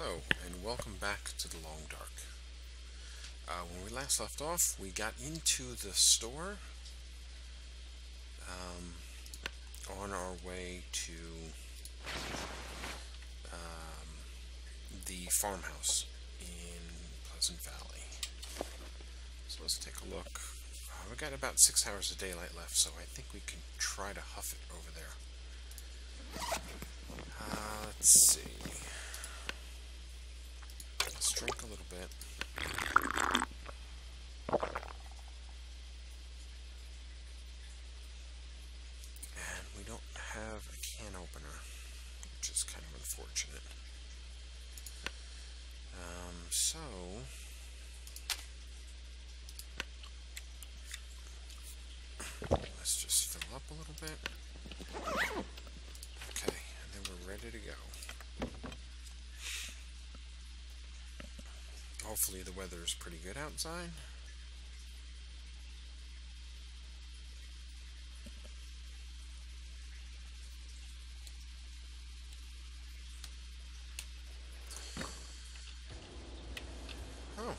Hello, and welcome back to the Long Dark. Uh, when we last left off, we got into the store um, on our way to um, the farmhouse in Pleasant Valley. So let's take a look. Uh, we've got about six hours of daylight left, so I think we can try to huff it over there. Uh, let's see. Drink a little bit. And we don't have a can opener, which is kind of unfortunate. Um, so... Let's just fill up a little bit. Okay, and then we're ready to go. Hopefully the weather is pretty good outside. Oh.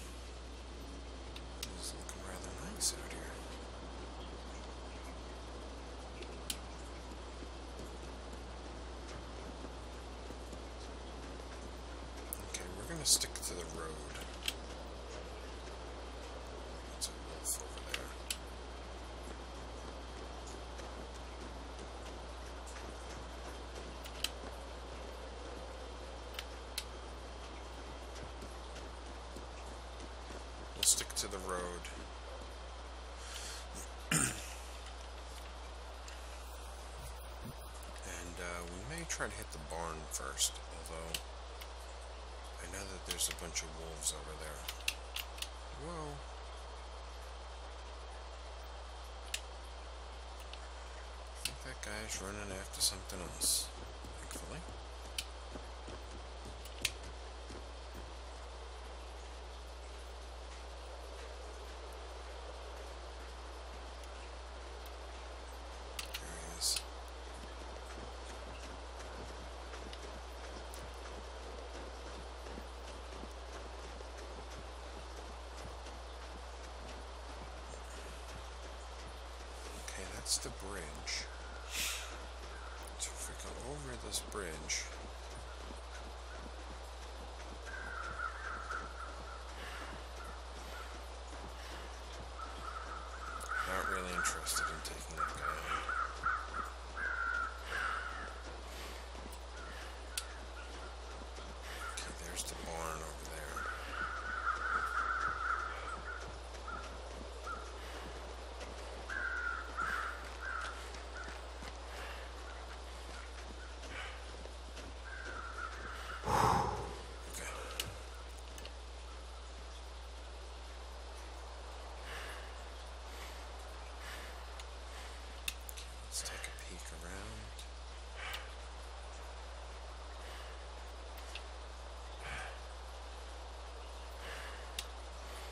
It's looking rather nice out here. Okay, we're gonna stick to the road. There's a wolf over there. We'll stick to the road. and uh, we may try to hit the barn first, although I know that there's a bunch of wolves over there. Whoa. I think that guy's running after something else, thankfully. There he is. Okay, that's the bridge. So if we go over this bridge. Not really interested in taking that guy on. Okay, there's the barn over there. Okay. Let's take a peek around.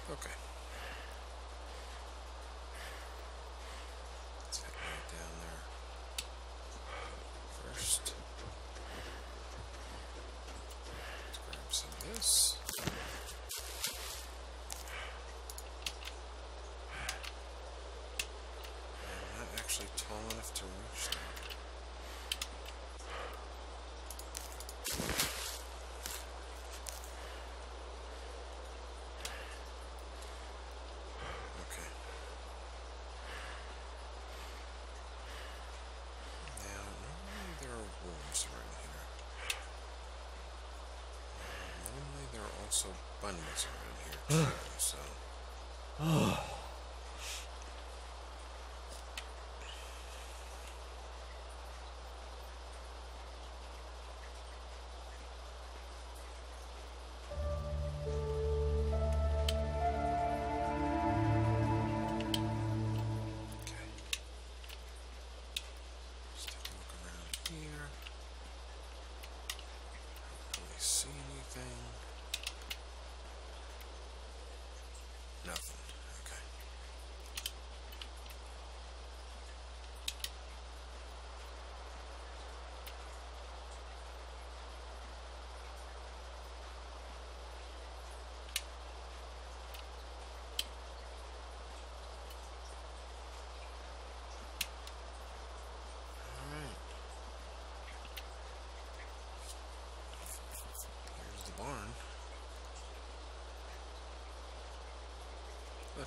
Okay. Let's head right down there. First. Let's grab some of this. I'm not actually tall enough to reach that. Okay. Now, normally there are wolves around here. Normally there are bunnies around here too, so.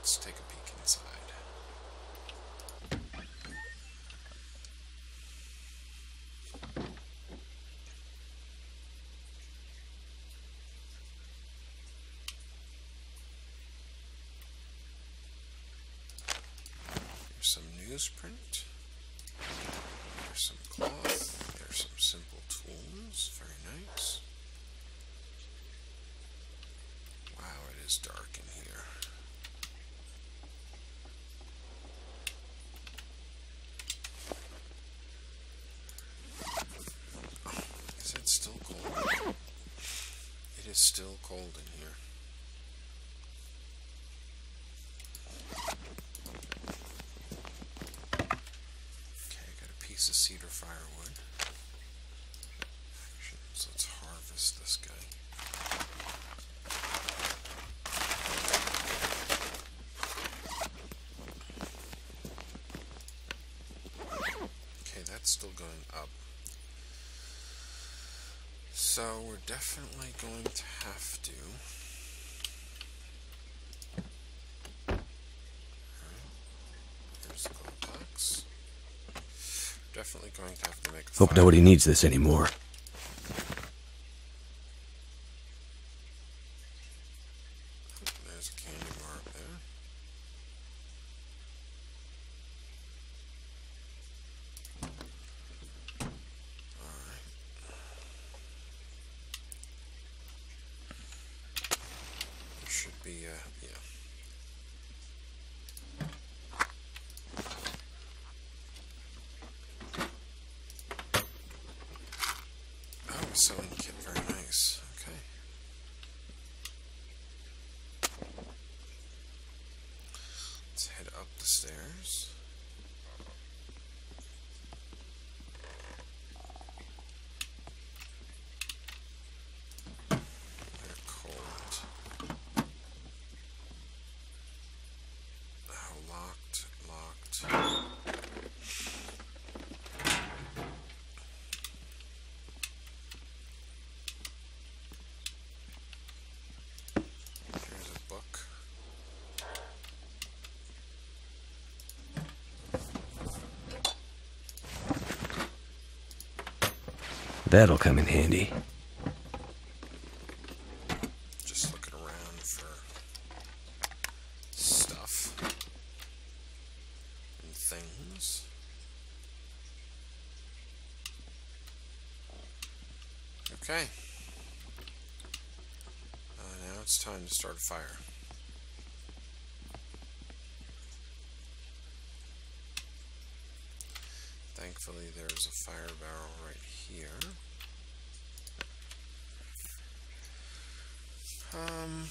Let's take a peek inside. Here's some newsprint. There's some cloth. There's some simple tools. Very nice. Wow, it is dark in here. Oh, is it still cold? It is still cold in here. Okay, I got a piece of cedar firewood. So let's harvest this guy. Okay, that's still going up. So we're definitely going to have to. There's the gold box. Definitely going to have to make Hope nobody needs this anymore. There's a candy bar up there. Alright. There should be, uh, yeah. Oh, sewing kit, very nice. Okay. Let's head up the stairs. They're cold. Oh, locked, locked. Here's a book. That'll come in handy. Just looking around for stuff and things. Okay. Uh, now it's time to start a fire. Thankfully, there's a fire barrel right here. Um.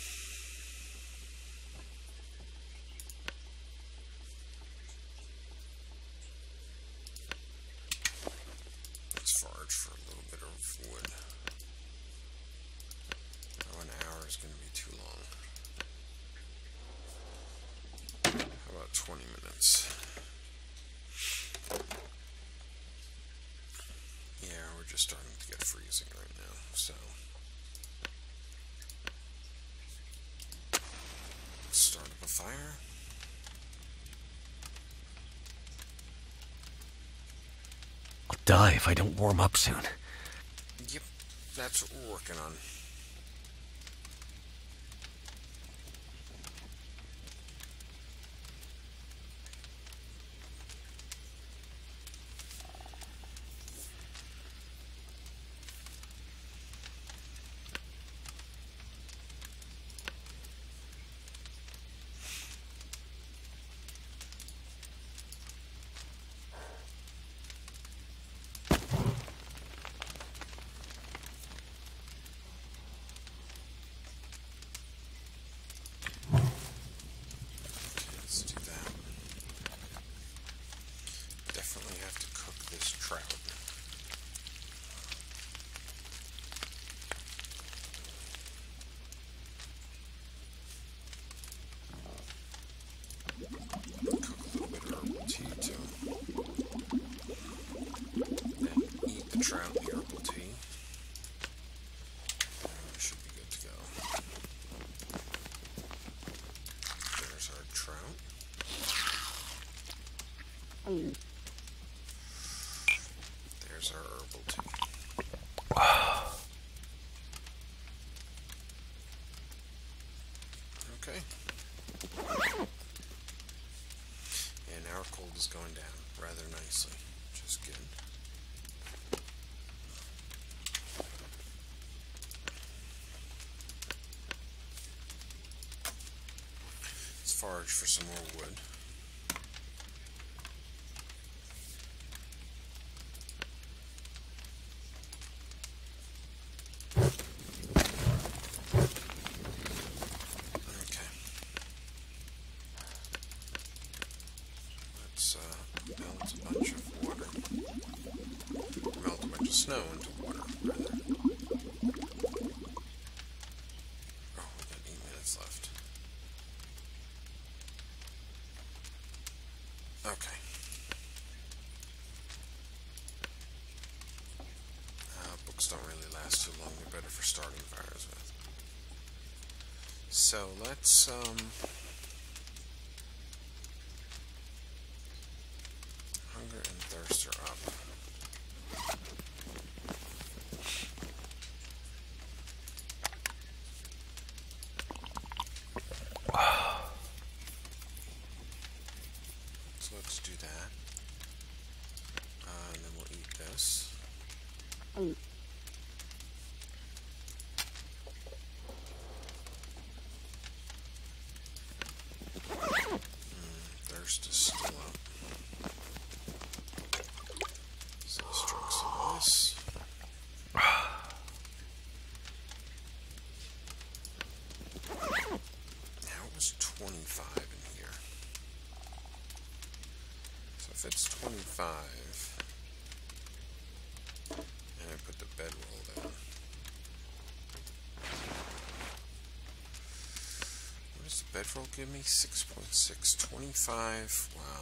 Let's forage for a little bit of wood. Oh, an hour is going to be too long. How about 20 minutes? Yeah, we're just starting to get freezing right now, so. Start up a fire. I'll die if I don't warm up soon. Yep, that's what we're working on. There's our herbal tea. okay. And our cold is going down rather nicely, Just good. Let's forage for some more wood. So let's um, this. So strokes of this. Now it was 25 in here. So if it's 25... Peripheral, give me 6.625. Wow.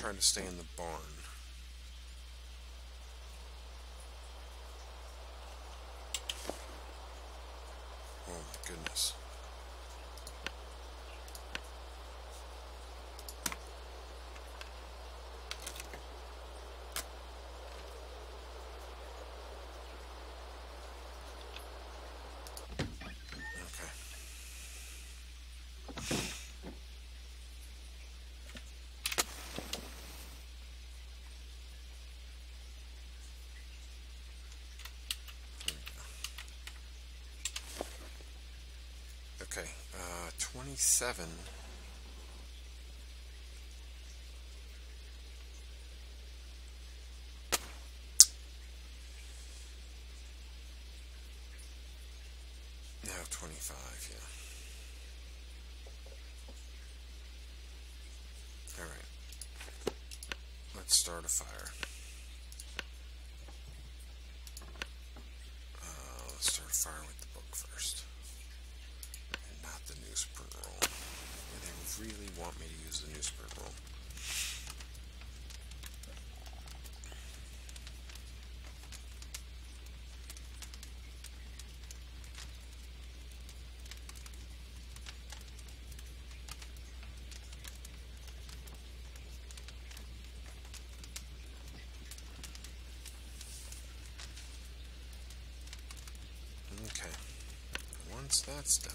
trying to stay in the barn. Okay, uh, 27. Now 25, yeah. Alright. Let's start a fire. really want me to use the newsprint rule. Okay, once that's done,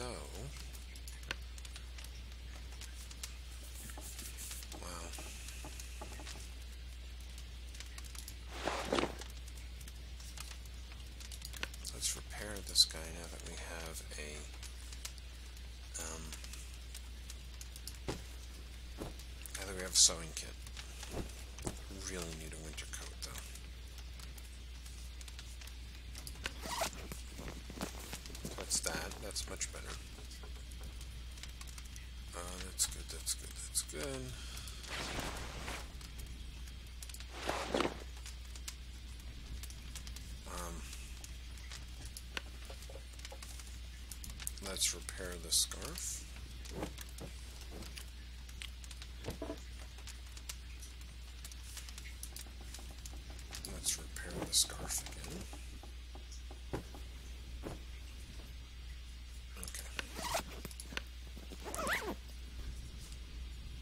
So. Wow. Let's repair this guy now that we have a um, now that we have a sewing kit. Really need a winter coat though. What's that? That's much better. Uh, that's good, that's Um, let's repair the scarf. Let's repair the scarf again. Okay.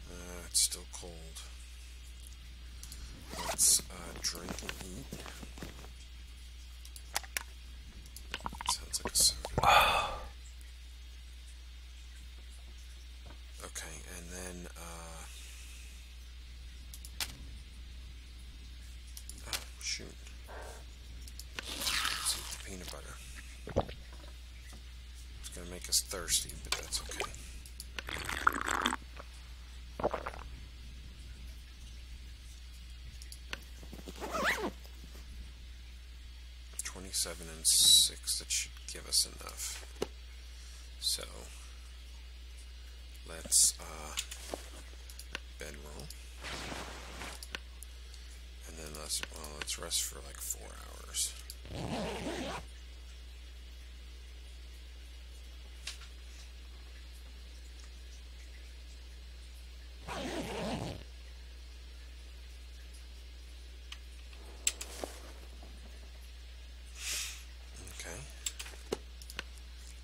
Uh, it's still cold. Let's uh, drink and eat. Sounds like a soda. Okay, and then, uh... Oh, shoot. Let's eat the peanut butter. Us thirsty, but that's okay. Twenty-seven and six, that should give us enough. So, let's, uh, bedroll. And then let's, well, let's rest for like four hours. Okay.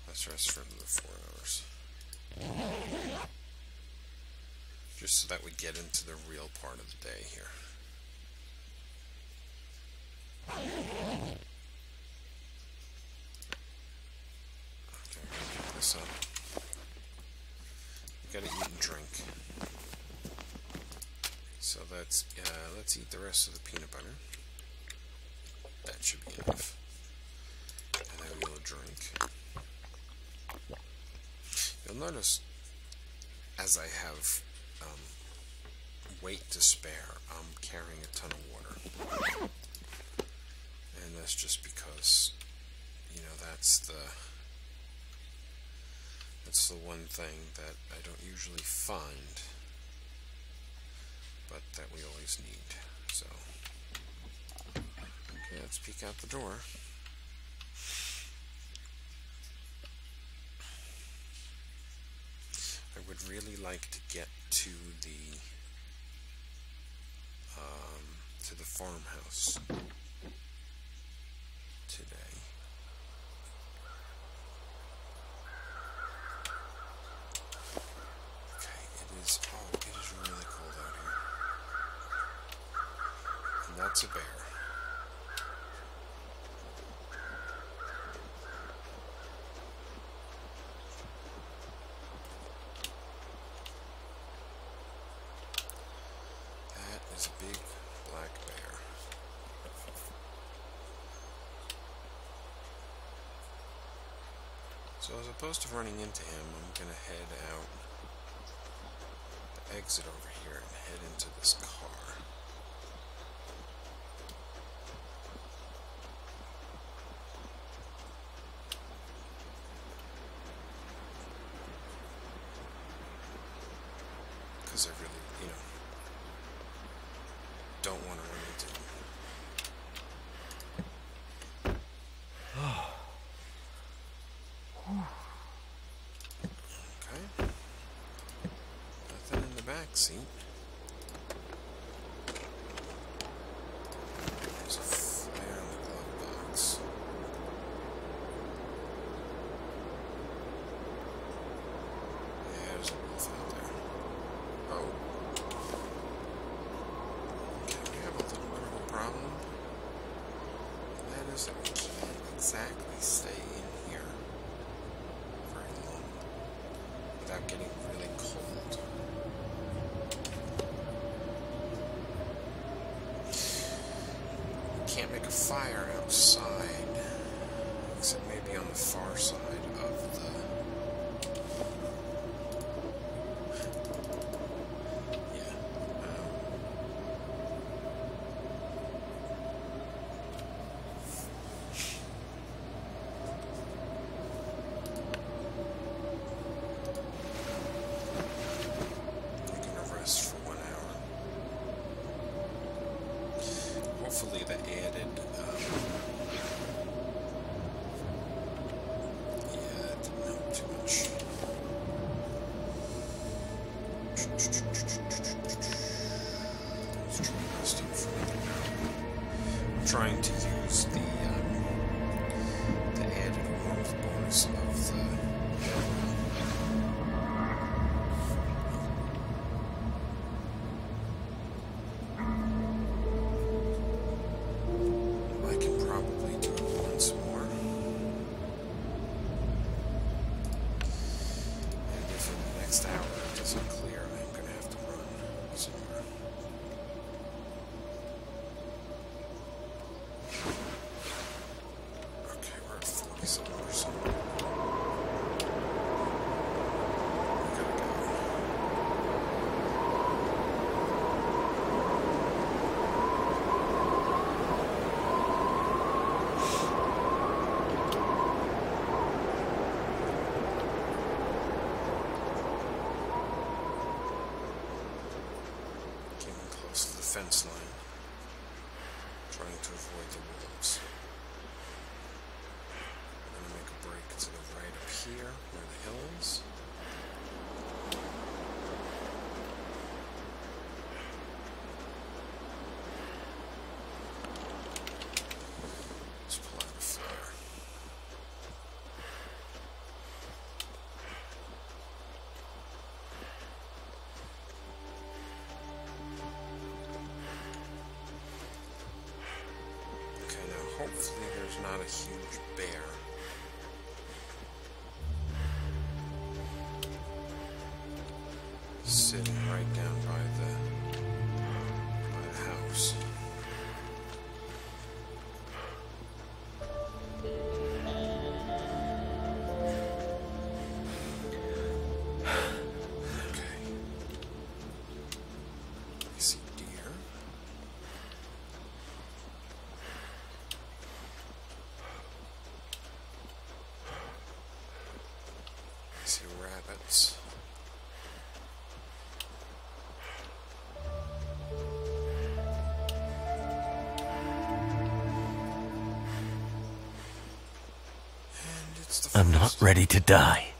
Let's rest for another four hours. Just so that we get into the real part of the day here. Okay, pick this up. Gotta eat and drink. So let's uh, let's eat the rest of the peanut butter. That should be enough. And then we'll drink. You'll notice as I have um, weight to spare, I'm carrying a ton of water. And that's just because, you know, that's the that's the one thing that I don't usually find, but that we always need. So, okay, let's peek out the door. I would really like to get to the um, to the farmhouse today. Okay, it is. Oh, it is really cold out here, and that's a bear. Big black bear. So as opposed to running into him, I'm gonna head out the exit over here and head into this car. Because I really, you know, don't want to run into him. Okay. Nothing in fire outside. Except maybe on the far side of the Queensland. hopefully there's not a huge bear I'm not ready to die.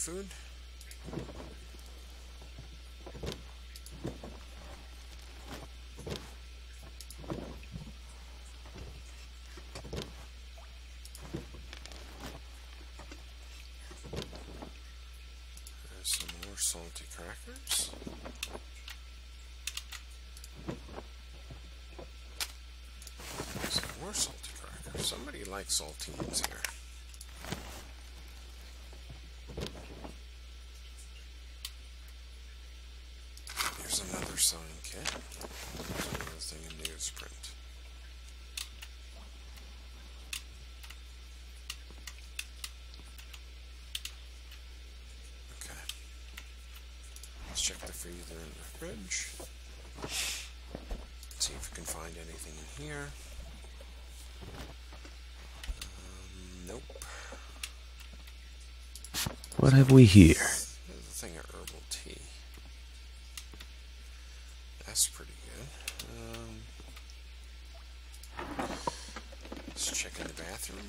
food. Some more salty crackers. Some more salty crackers. Somebody likes saltines here. What have we here? A thing of herbal tea. That's pretty good. Um, let's check in the bathroom.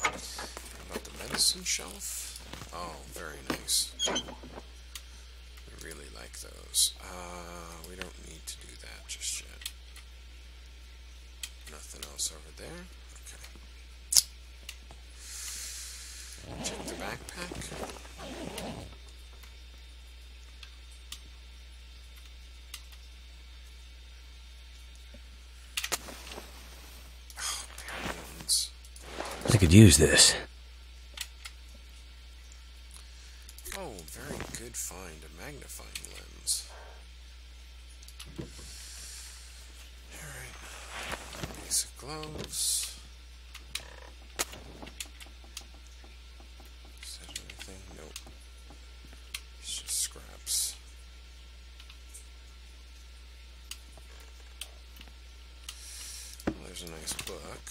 How about the medicine shelf? Oh, very nice. I really like those. Uh, we don't need to do that just yet. Nothing else over there. Check the backpack. Oh. I could use this. Oh, very good find. A magnifying lens. Alright. Basic gloves. Is that anything? Nope. It's just scraps. Well, there's a nice book.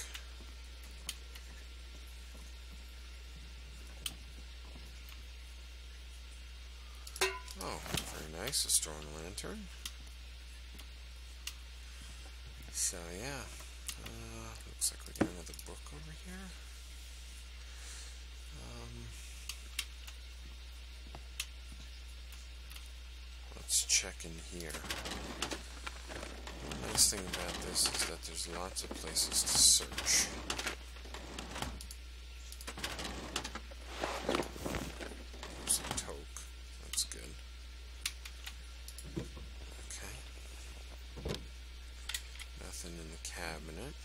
Oh, very A storm lantern. So, yeah. Uh, looks like we got another book over here. Um, let's check in here. The nice thing about this is that there's lots of places to search. There's a toque. That's good. Okay. Nothing in the cabinet.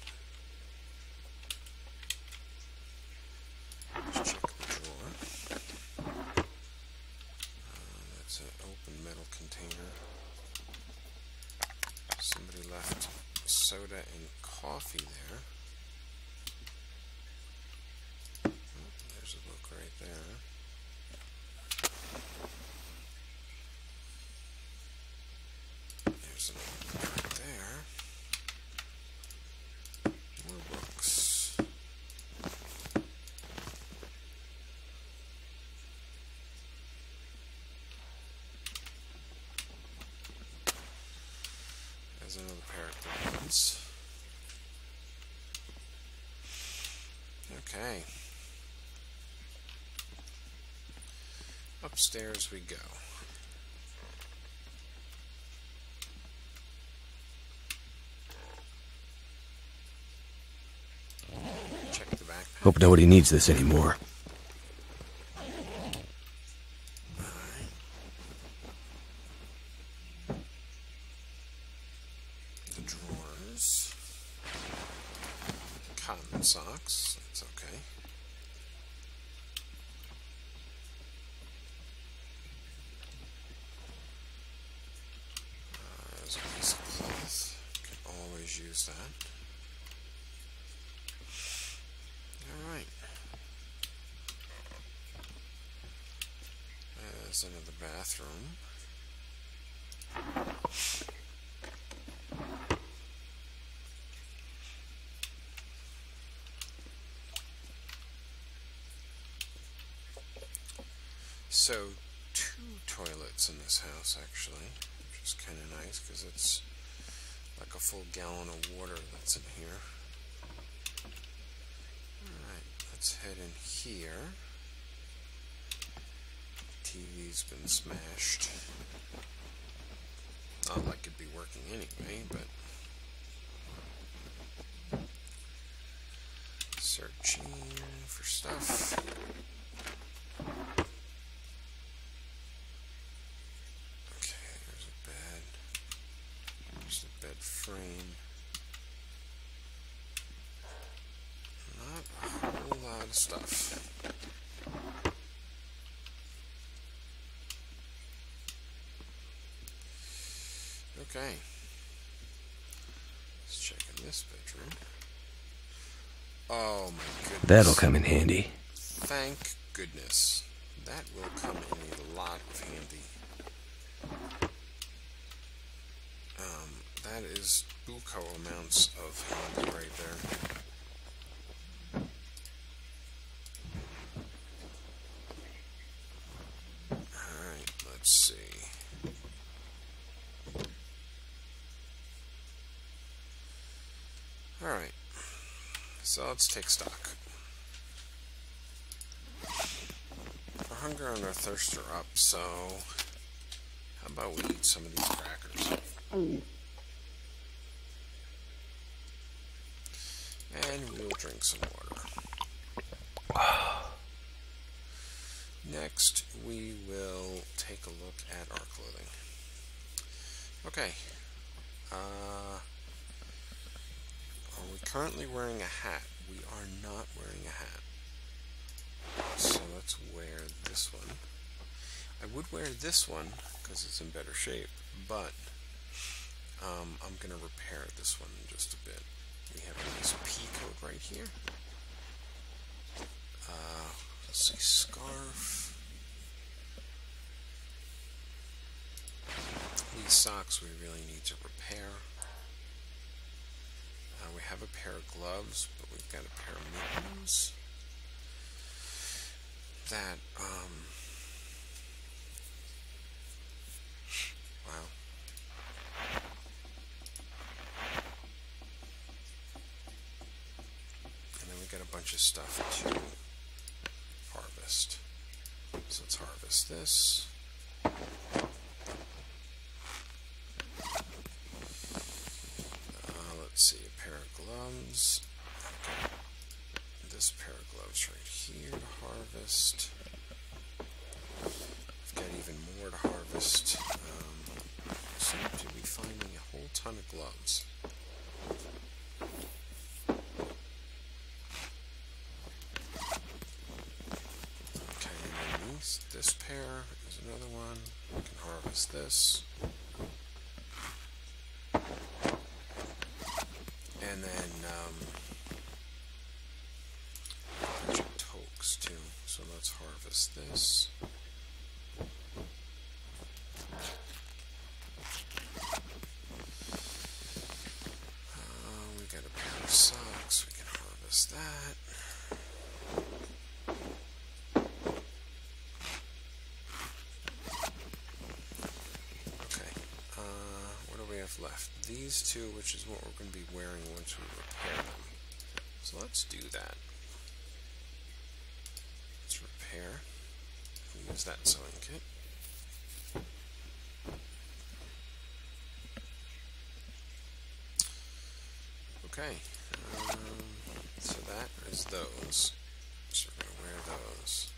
Let's check the drawer. Uh, that's an open metal container. Somebody left soda and coffee there. Oh, there's a book right there. There's another book right there. More books. There's another pair of gloves. Okay. Upstairs we go. Check the backpack. Hope nobody needs this anymore. The drawers. Cotton socks. That's okay. Uh, there's a piece of cloth. Can always use that. Alright. There's another bathroom. So, two toilets in this house actually, which is kind of nice because it's like a full gallon of water that's in here. Alright, let's head in here. TV's been smashed. Not like it'd be working anyway, but. Searching for stuff. That'll come in handy. Thank goodness. That will come in a lot of handy. Um, that is buco amounts of handy right there. So let's take stock. Our thirst are up, so how about we eat some of these crackers? And we'll drink some water. Next, we will take a look at our clothing. Okay. Uh, are we currently wearing a hat? We are not wearing a hat. So let's wear this one. I would wear this one because it's in better shape, but um, I'm going to repair this one in just a bit. We have a nice pea coat right here. Uh, let's see, scarf. These socks we really need to repair. Uh, we have a pair of gloves, but we've got a pair of mittens that, um, wow. And then we got a bunch of stuff to harvest. So let's harvest this. Uh, let's see, a pair of gloves. This pair of gloves right here to harvest. I've got even more to harvest. Um, seem to be finding a whole ton of gloves. Okay, and then this pair is another one. We can harvest this. And then, um, a bunch of toques too. So let's harvest this. Uh, we got a pair of socks. We can harvest that. Okay. Uh, what do we have left? These two, which is what we're going to be wearing once we repair them. So let's do that. Let's repair. Use that sewing kit. Okay. Um, so that is those. So we're going to wear those.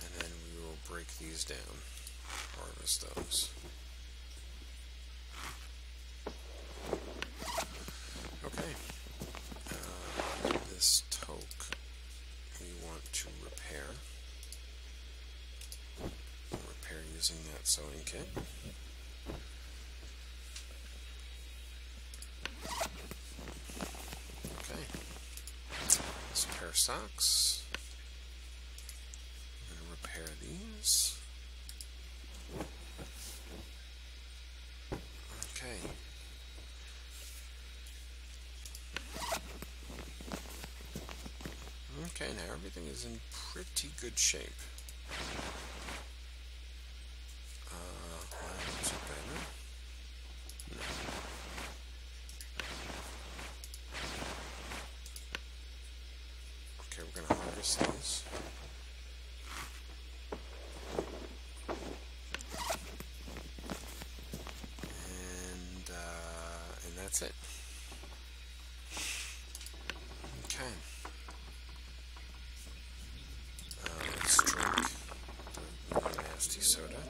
And then we will break these down. Harvest those. Okay. Uh, this toque we want to repair. Repair using that sewing kit. Okay. Socks. Repair these. Okay. Okay, now everything is in pretty good shape. Uh, items are better. No. Okay, we're gonna harvest these. And, uh, and that's it. Okay. Uh, let's drink the really nasty soda.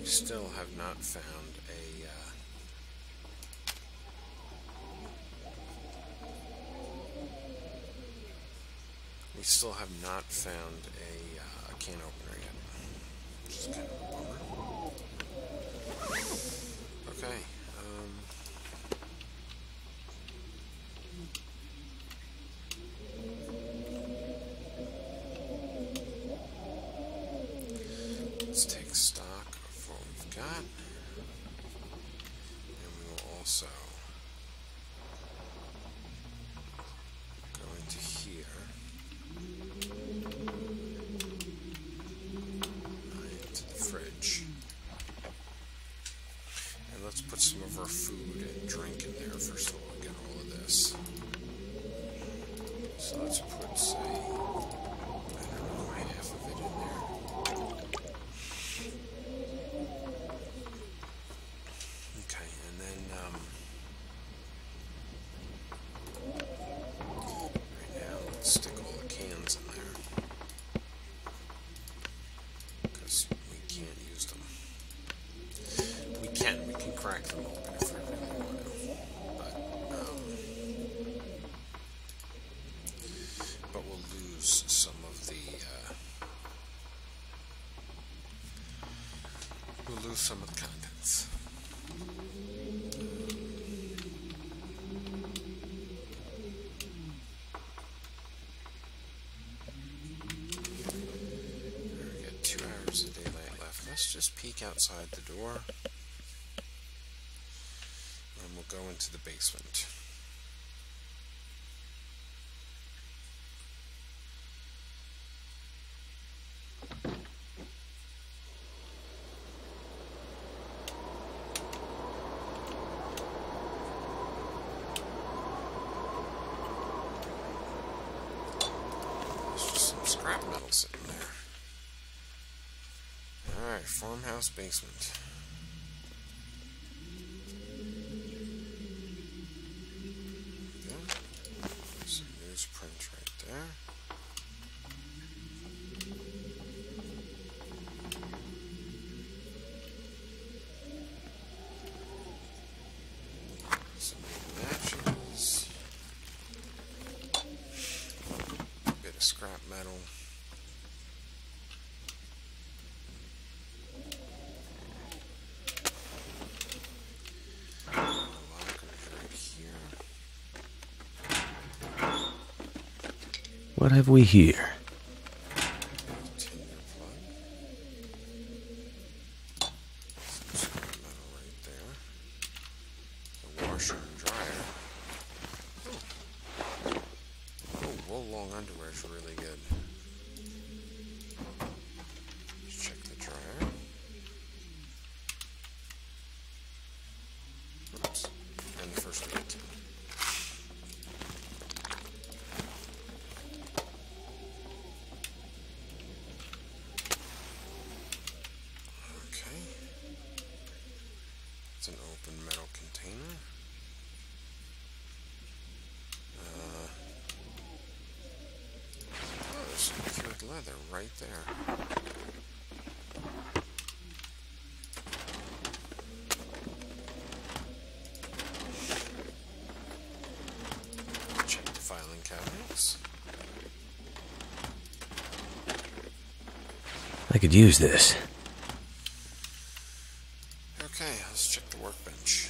We still have not found a. Uh, we still have not found a, uh, a can opener yet, which is kind of a bummer. Okay. Some of the contents. We got two hours of daylight left. Let's just peek outside the door. And we'll go into the basement. There's just some scrap metal sitting there. Alright, farmhouse basement. Yeah. Some newsprint right there. Some matches. Bit of scrap metal. What have we here? Tinder plug. Some scrap metal right there. The washer and dryer. Oh. Oh, wool long underwear is really good. Let's check the dryer. Oops. And the first aid. Okay. It's an open metal container. Uh, oh, there's some cured leather right there. Check the filing cabinets. I could use this. Okay, let's check the workbench.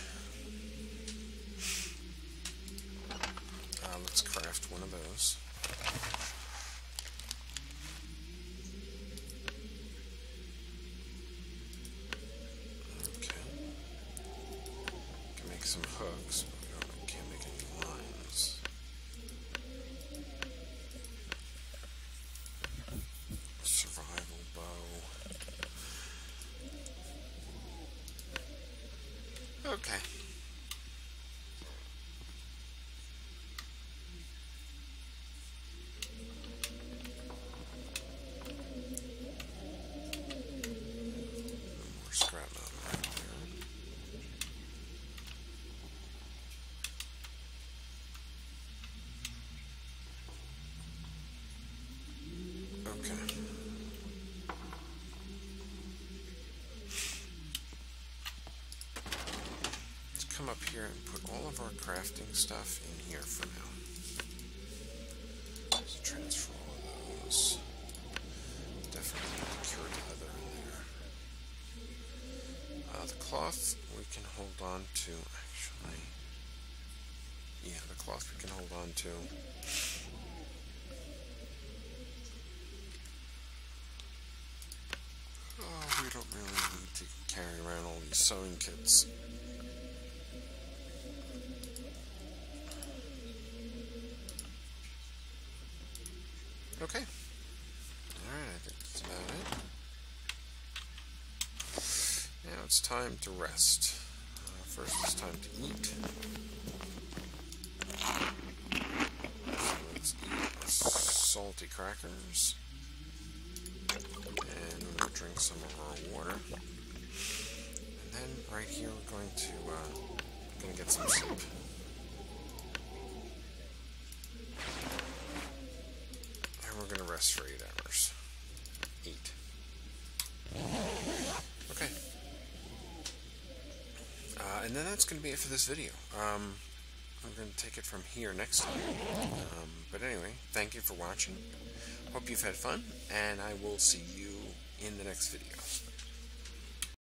Uh, let's craft one of those. Okay. Can make some hooks, but we don't, can't make any lines. Survival bow. Okay. More scrap metal right there. Okay. Let's come up here and put all of our crafting stuff in here for now. Let's transfer all those. Definitely cured leather in there. Uh, the cloth we can hold on to, actually. Yeah, the cloth we can hold on to. Oh, we don't really need to carry around all these sewing kits. Okay. Alright, I think that's about it. Now it's time to rest. Uh, first, it's time to eat. So let's eat salty crackers. And we'll drink some of our water. And then right here we're going to uh, gonna get some sleep. And we're gonna rest for eight hours. Eight. Okay. Uh, and and then that's going to be it for this video. Um, I'm going to take it from here next time. Um, but anyway, thank you for watching. Hope you've had fun, and I will see you in the next video.